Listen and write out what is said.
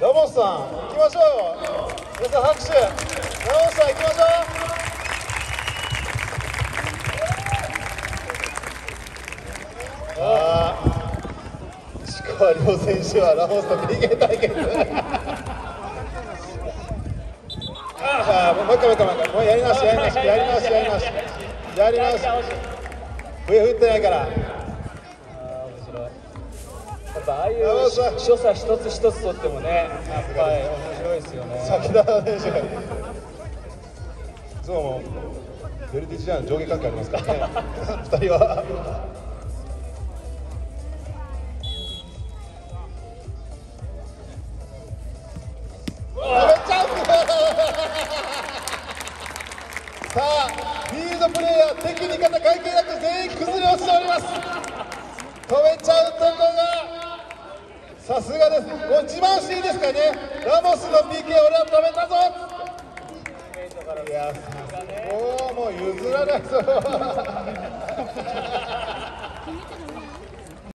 ラモスさん行きましょうよ皆さん拍手ラモスさん行きましょうああ石川遼選手はラモスと PK 対決ああもう一回もう一回もう一回もうやり直しやり直しやり直しやり直しやり直し笛振ってないからあー面白いやっぱああいう所作一つ一つとってもねやっぱり面白いですよね。先田選手がいつももベルティジアの上下関係ありますからね。二人は。止めちゃうさあフィールドプレーヤー敵味方関係なく全員崩れ落ちております。止めちゃうとこがさすがです。もう自慢していいですかね。ラモスの PK 俺は止めたぞ。いやもうもう譲らないぞ。